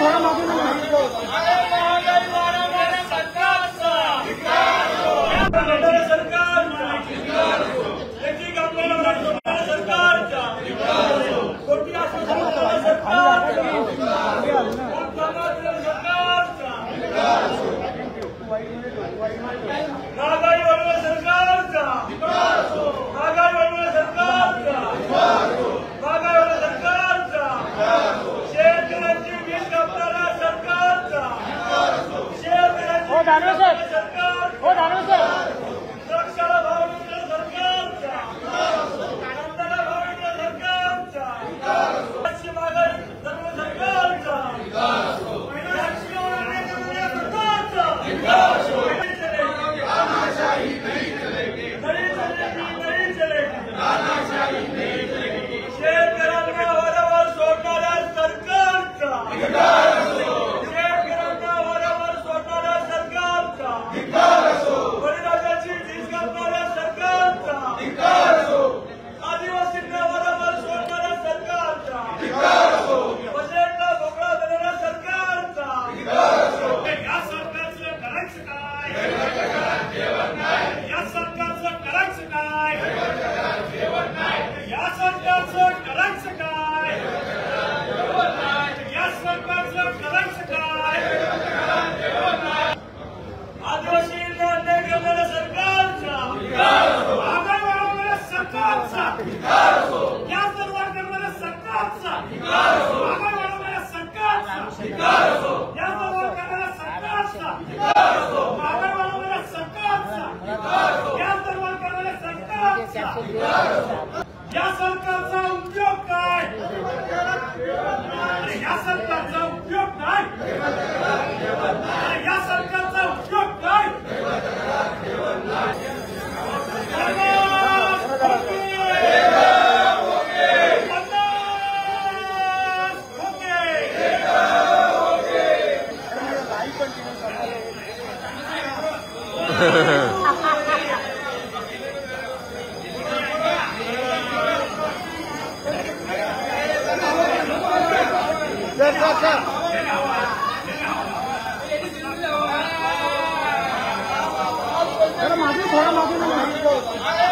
我了吗？দারুণ ও দারুণ या सरकारचं करायचं काय? या सरकारचं करायचं काय? या सरकारचं करायचं काय? आदिवासी करणाऱ्या सरकारचा आगामी सरकारचा या सरकार करणाऱ्या सरकारचा आगामी सरकारचा. थोड़ा माफी थोड़ा माफी